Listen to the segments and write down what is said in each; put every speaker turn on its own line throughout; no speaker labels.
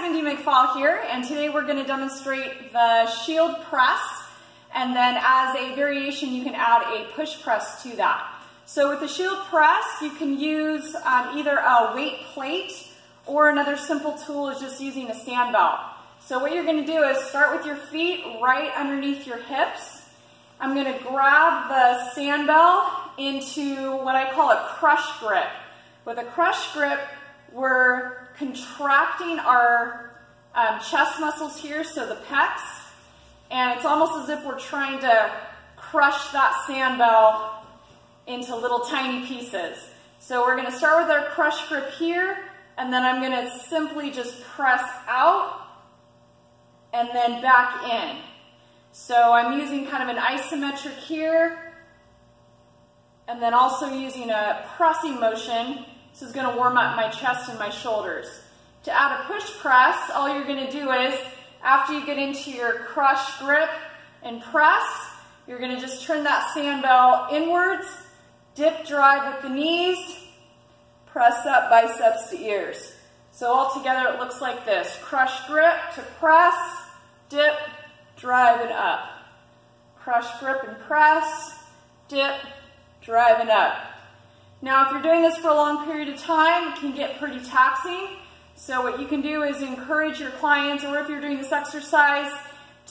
Mindy McFall here, and today we're going to demonstrate the shield press, and then as a variation you can add a push press to that. So with the shield press, you can use um, either a weight plate or another simple tool is just using a Sandbell. So what you're going to do is start with your feet right underneath your hips. I'm going to grab the sand into what I call a crush grip. With a crush grip, contracting our um, chest muscles here, so the pecs, and it's almost as if we're trying to crush that Sandbell into little tiny pieces. So we're gonna start with our crush grip here, and then I'm gonna simply just press out and then back in. So I'm using kind of an isometric here, and then also using a pressing motion this is gonna warm up my chest and my shoulders. To add a push press, all you're gonna do is, after you get into your crush grip and press, you're gonna just turn that Sandbell inwards, dip drive with the knees, press up biceps to ears. So all together it looks like this. Crush grip to press, dip, drive and up. Crush grip and press, dip, drive and up. Now, if you're doing this for a long period of time, it can get pretty taxing. So what you can do is encourage your clients, or if you're doing this exercise,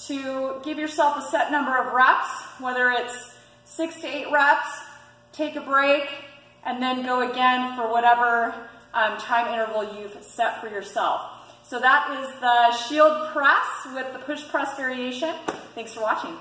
to give yourself a set number of reps, whether it's six to eight reps, take a break, and then go again for whatever um, time interval you've set for yourself. So that is the shield press with the push press variation. Thanks for watching.